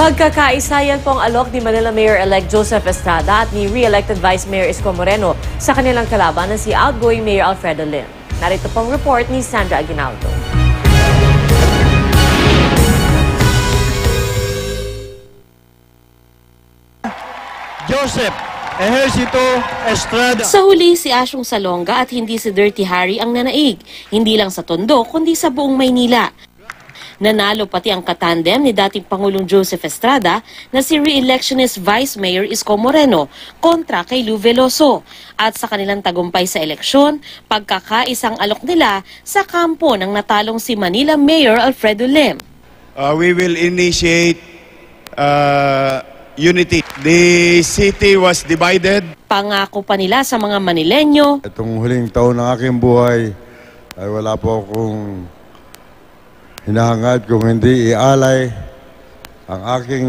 Pagkakaisa yan pong alok ni Manila Mayor-elect Joseph Estrada at ni re-elected Vice Mayor Isko Moreno sa kanilang kalaban na si outgoing Mayor Alfredo Lim. Narito pong report ni Sandra Aguinaldo. Joseph Ejercito Estrada. Sa huli, si Asyong Salonga at hindi si Dirty Harry ang nanaig. Hindi lang sa Tondo, kundi sa buong Maynila. Nanalo pati ang katandem ni dating Pangulong Joseph Estrada na si re-electionist Vice Mayor Isko Moreno kontra kay Lou Veloso. At sa kanilang tagumpay sa eleksyon, pagkakaisang alok nila sa kampo ng natalong si Manila Mayor Alfredo Lim. Uh, we will initiate uh, unity. The city was divided. Pangako pa nila sa mga Manilenyo Itong huling taon ng aking buhay ay wala po akong hinahangad kung hindi ialay ang aking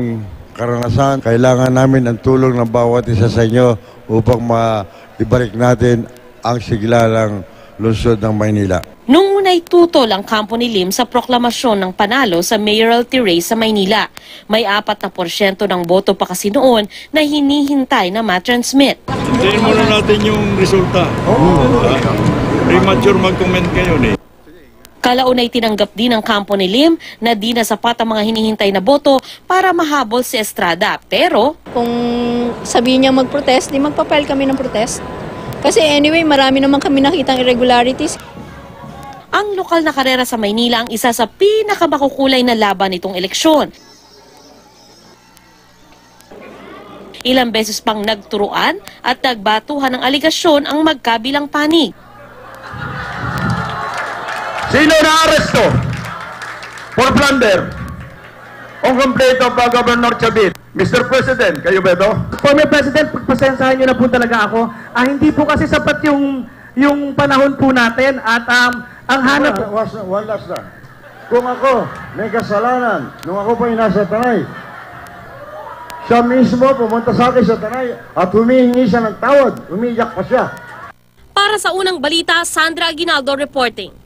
karanasan. Kailangan namin ang tulong ng bawat isa sa inyo upang maibalik natin ang siglalang lungsod ng Maynila. Nung una'y tutol ang kampo ni Lim sa proklamasyon ng panalo sa mayoralty race sa Maynila. May apat na porsyento ng boto pa kasi noon na hinihintay na matransmit. Tingnan muna natin yung resulta. Ah, premature mag-comment kayo eh. Kalaunay tinanggap din ng kampo ni Lim na di na sapat ang mga hinihintay na boto para mahabol si Estrada. Pero Kung sabihin niya mag-protest, di magpapile kami ng protest. Kasi anyway, marami naman kami nakitang irregularities. ang lokal na karera sa Maynila ang isa sa pinakamakukulay na laban nitong eleksyon. Ilang beses pang nagturuan at nagbatuhan ng aligasyon ang magkabilang panig. Sino na aresto for plunder on complaint of uh, Governor Chavit? Mr. President, kayo ba ito? Former President, pagpasensahan nyo na po talaga ako. Ah, hindi po kasi sapat yung yung panahon po natin at um, ang hanap... Was, one last na. Kung ako may kasalanan, nung ako pa nasa Tanay, siya mismo pumunta sa akin sa Tanay at humihingi siya ng tawad. Umiyak pa siya. Para sa unang balita, Sandra Aguinaldo reporting.